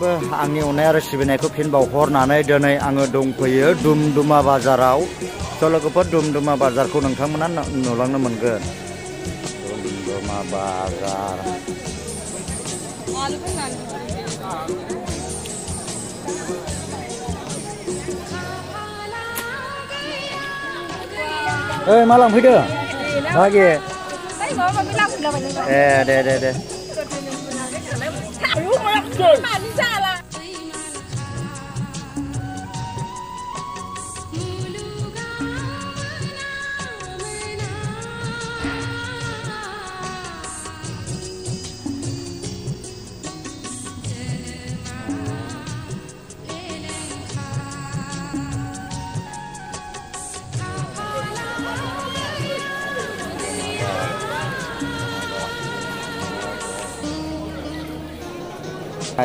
नोंथांनिसिमबो आंनि अननाय आरो सिबिनायखौ फिन बावहरनानै दिनै आङो दंफैयो दुमदुमा बाजाराव स' लोगोफोर दुमदुमा बाजारखौ नोंथांमोना नुलांनो मोनगोन दुमदुमा बाजार ओइ मा लांफैदों बागे ए दे दे दे 你马屁炸了。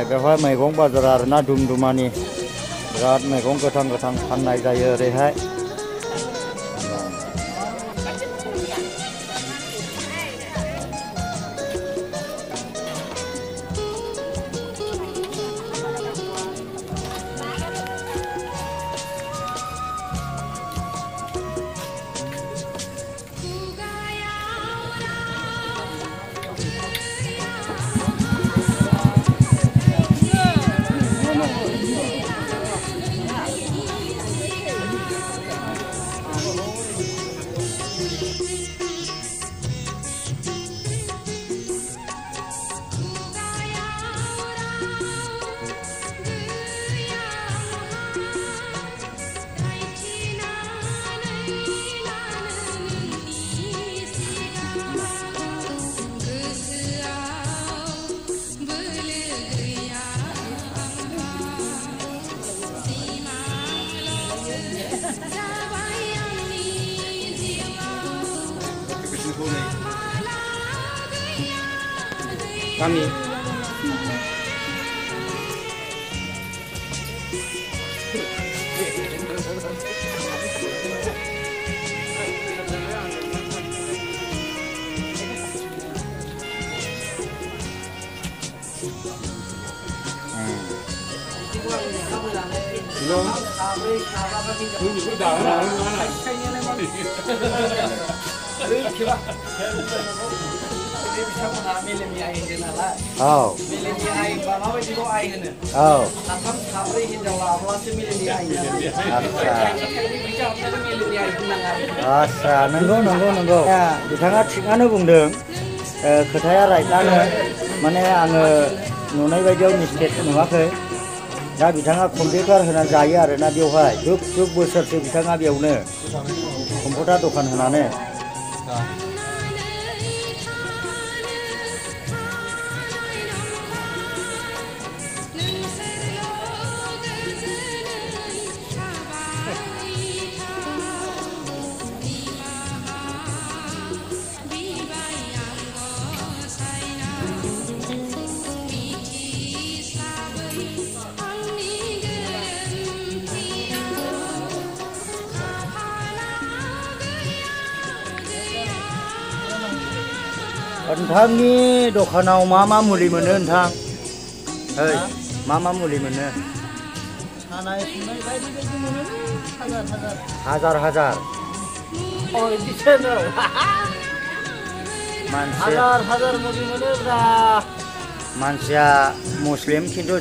बेवहाय मैगं बाज़ार आरोना दुमदुमानि बिराद मैगं गोथां गोथां फाननाय जायो ओरैहाय। Cô này Kami Hello. Hello. Hello. Hello. Hello. Hello. Hello. Hello. Hello. Hello. Hello. Hello. Hello. Hello. Hello. Hello belum ini udah औ मिलेनि आइ बा माबायदिखौ आइ होनो औ साथाम साब्रै हिनजाव लाब्लासो मिलेनि आइ आदसा फैसा हाबनानै मिलेनि आइ होननाङा आदसा नंगौ नंगौ नंगौ बिथाङा थिगानो बुंदों ओ, खोथाया राइटआनो माने आङो नुनाय बायदियाव मिस्टेक नुवाखै दा बिथाङा कम्पिउटार होनानै जायो आरोना बेवहाय जुग जुग बोसोरसे बिथाङा बेयावनो कम्पिउटार दखान होनानै 감사합니다. नोंथांनि दखानाव मा मा मुलि मोनो नोंथां ओइ मा मा मुलि मोनो सानाय सुनाय बायदि बायदि मोनो हाजार हाजार हाजार हाजार अ बिदिसो मानसि हाजार हाजार मुलि मोनो ब्रा मानसिया मुस्लिम खिन्थु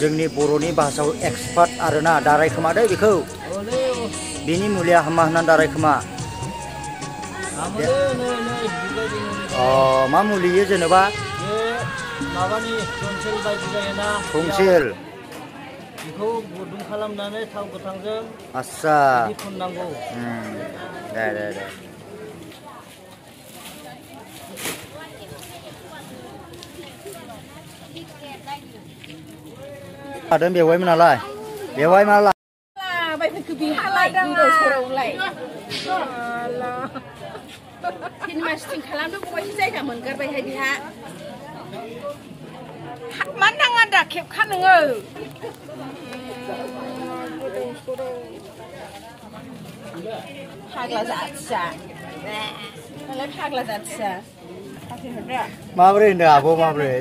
जोंनि बर'नि भाषायाव एक्सपार्ट आरोना दाराय खोमा दै बेखौ अले बिनि मुलिया हामा होननानै दाराय खोमा 어, 마무리 예전에 봐. 예, 마반이 돈실 바이지가이나. 동실. 이거 모든 칼람나네 타고 고탕전. 아싸. 이폰 난고. 음, 네네네. à đơn biểu quay mình lại biểu quay mà lại bây giờ cứ bị lại đang ở lại तिन मासथिं खालामदों बबायदि जायगा मोनगारबायहाय बिहा मानो नाङा दा खेबखा नोङो फाग्ला जाथिया नालाय फाग्ला जाथिया माबोरै होनदों आब' माबोरै